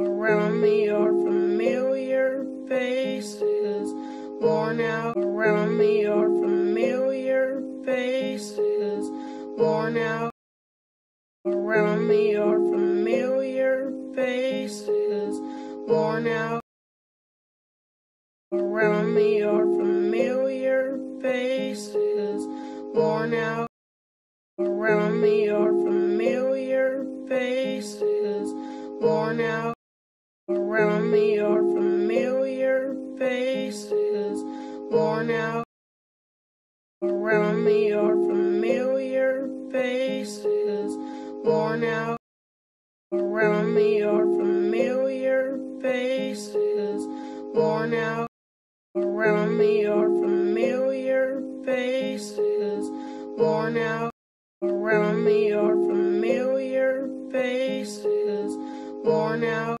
Around me are familiar faces, worn out. Around me are familiar faces, worn out. Around me are familiar faces, worn out. Around me are familiar faces, worn out. Around me are familiar faces, worn out. Around me are familiar faces, worn out. Around me are familiar faces, worn out. Around me are familiar faces, worn out. Around me are familiar faces, worn out. Around me are familiar faces, worn out.